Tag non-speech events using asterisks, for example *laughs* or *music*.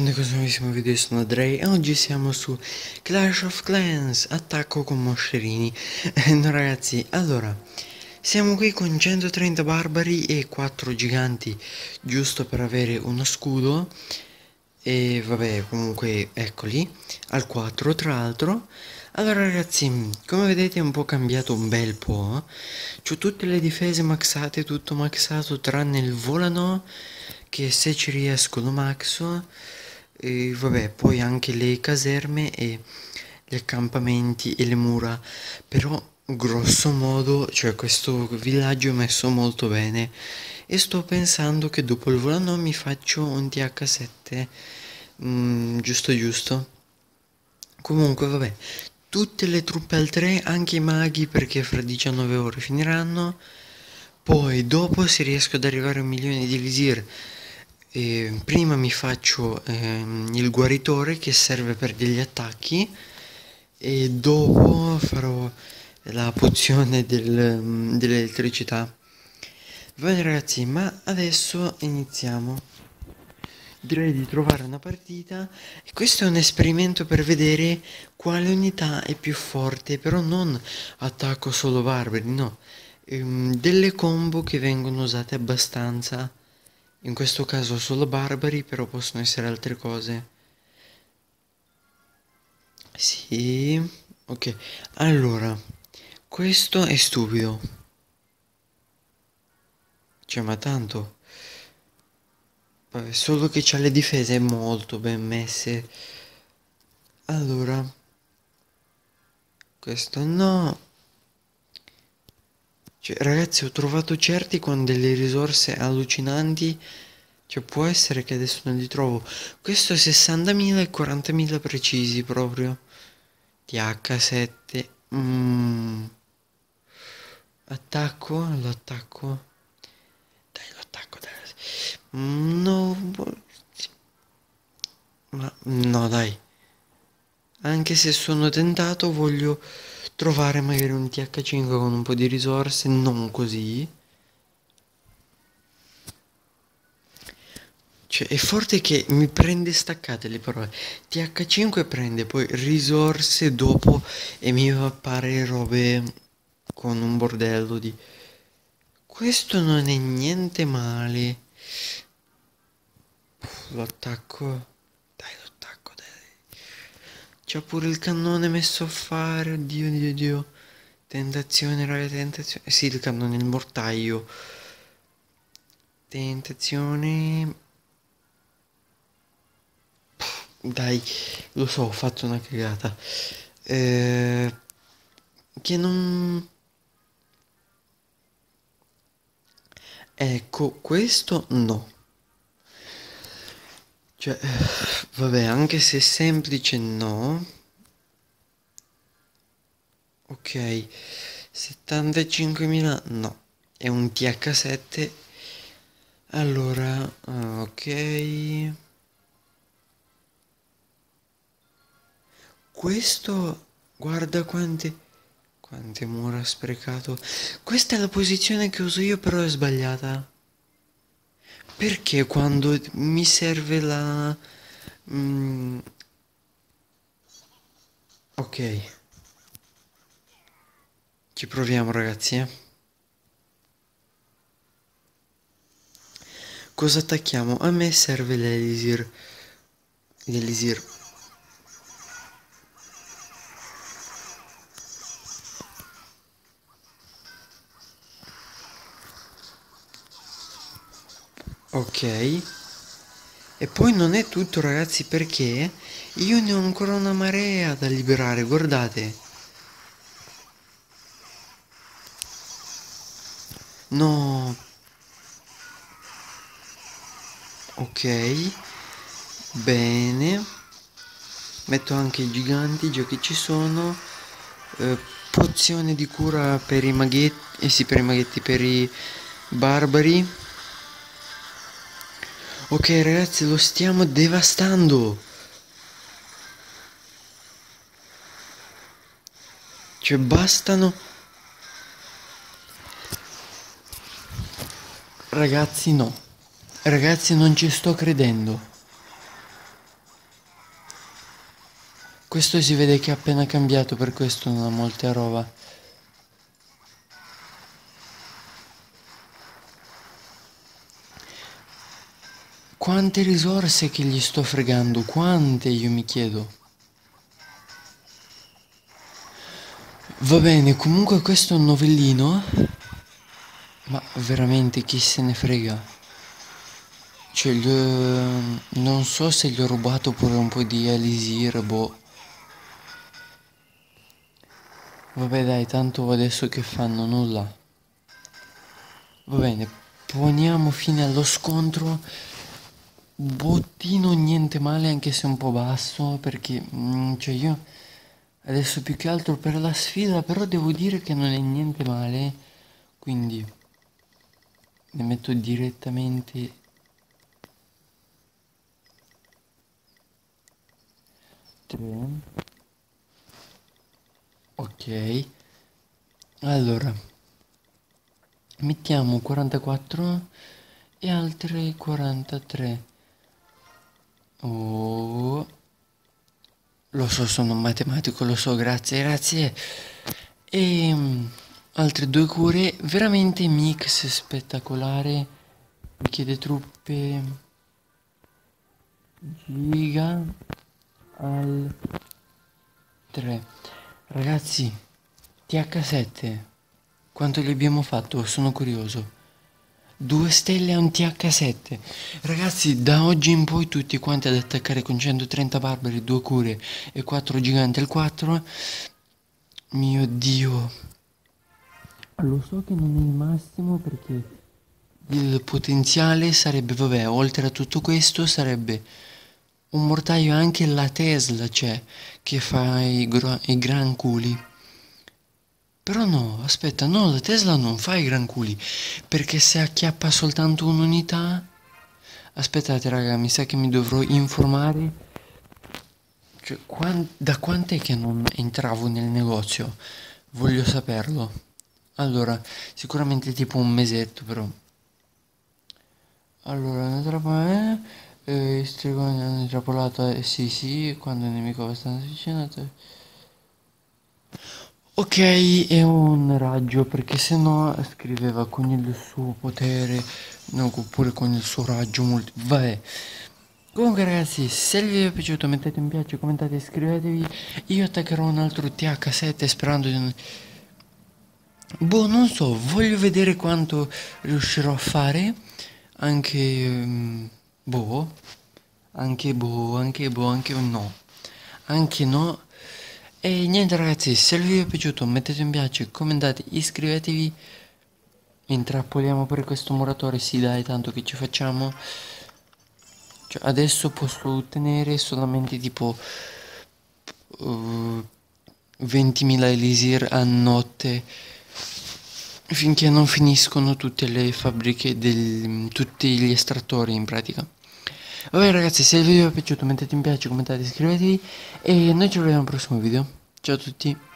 In questo nuovissimo video sono Dre e oggi siamo su Clash of Clans, attacco con moscerini. *laughs* No ragazzi, allora, siamo qui con 130 barbari e 4 giganti Giusto per avere uno scudo. E vabbè, comunque, eccoli, al 4 tra l'altro. Allora ragazzi, come vedete è un po' cambiato un bel po' C'ho tutte le difese maxate, tutto maxato tranne il volano Che se ci riesco lo maxo e vabbè poi anche le caserme e gli accampamenti e le mura. Però grosso modo cioè questo villaggio è messo molto bene. E sto pensando che dopo il volano mi faccio un TH7 mm, giusto giusto? Comunque vabbè tutte le truppe al 3 anche i maghi perché fra 19 ore finiranno. Poi dopo se riesco ad arrivare a un milione di elisir e prima mi faccio ehm, il guaritore che serve per degli attacchi e dopo farò la pozione del, dell'elettricità. Bene ragazzi ma adesso iniziamo. Direi di trovare una partita. E questo è un esperimento per vedere quale unità è più forte però non attacco solo barbari no. Ehm, delle combo che vengono usate abbastanza in questo caso solo barbari, però possono essere altre cose. Sì, ok. Allora, questo è stupido. Cioè, ma tanto... Vabbè, solo che c'ha le difese molto ben messe. Allora... Questo no. Cioè, ragazzi, ho trovato certi con delle risorse allucinanti. Cioè, può essere che adesso non li trovo. Questo è 60.000 e 40.000 precisi proprio. TH7. Mm. Attacco? L'attacco? Dai, l'attacco, dai. No. Boh, Ma no, dai. Anche se sono tentato, voglio trovare magari un TH5 con un po' di risorse, non così. Cioè, è forte che mi prende staccate le parole. TH5 prende poi risorse dopo e mi va a fare robe con un bordello di... Questo non è niente male. L'attacco... C'ha pure il cannone messo a fare. Dio, dio, dio. Tentazione, raga, tentazione. Eh sì, il cannone, il mortaio. Tentazione. Dai, lo so, ho fatto una cagata. Eh, che non... Ecco, questo no. Cioè, vabbè, anche se semplice, no. Ok, 75.000, no. È un TH7. Allora, ok. Questo, guarda quante, quante mura ha sprecato. Questa è la posizione che uso io, però è sbagliata. Perché quando mi serve la... Mm, ok. Ci proviamo ragazzi, eh. Cosa attacchiamo? A me serve l'elisir. L'elisir. Ok. E poi non è tutto ragazzi perché io ne ho ancora una marea da liberare, guardate. No. Ok. Bene. Metto anche i giganti, già che ci sono. Eh, pozione di cura per i maghetti. Eh sì, per i maghetti, per i barbari. Ok ragazzi lo stiamo devastando. Cioè bastano. Ragazzi no. Ragazzi non ci sto credendo. Questo si vede che è appena cambiato, per questo non ha molta roba. Quante risorse che gli sto fregando, quante io mi chiedo. Va bene, comunque questo è un novellino. Ma veramente chi se ne frega? Cioè, gli, non so se gli ho rubato pure un po' di Elisir, boh. Vabbè dai, tanto adesso che fanno nulla. Va bene, poniamo fine allo scontro. Bottino niente male anche se un po' basso perché mm, cioè io adesso più che altro per la sfida però devo dire che non è niente male quindi ne metto direttamente tre. Ok. Allora mettiamo 44 e altre 43 oh lo so sono un matematico lo so grazie grazie e um, altre due cure veramente mix spettacolare richiede truppe giga al 3 Ragazzi, TH7, quanto gli abbiamo fatto? Sono curioso. Due stelle a un TH7. Ragazzi, da oggi in poi tutti quanti ad attaccare con 130 barbari, 2 cure e 4 giganti al 4. Mio Dio. Lo so che non è il massimo perché il potenziale sarebbe, vabbè, oltre a tutto questo sarebbe un mortaio anche la Tesla c'è che fa i, i gran culi. Però no, aspetta, no, la Tesla non fa i gran perché se acchiappa soltanto un'unità... Aspettate raga, mi sa che mi dovrò informare. Cioè, quant da quant'è che non entravo nel negozio? Voglio saperlo. Allora, sicuramente tipo un mesetto però. Allora, ne eh? Eh, stregone hanno intrappolato eh sì sì quando il nemico va abbastanza avvicinato. Ok, è un raggio perché se no scriveva con il suo potere, no, oppure con il suo raggio multi... Vabbè. Comunque ragazzi, se il video vi è piaciuto mettete mi piace, commentate, iscrivetevi. Io attaccherò un altro TH7 sperando di. Boh, non so, voglio vedere quanto riuscirò a fare. Anche... Um Boh, anche boh, anche boh, anche no, anche no. E niente ragazzi, se il video è piaciuto mettete un piace, commentate, iscrivetevi. Intrappoliamo per questo muratore, sì dai, tanto che ci facciamo. Cioè, adesso posso ottenere solamente tipo uh, 20.000 elisir a notte finché non finiscono tutte le fabbriche del, tutti gli estrattori in pratica vabbè ragazzi se il video vi è piaciuto mettete mi piace commentate iscrivetevi e noi ci vediamo al prossimo video ciao a tutti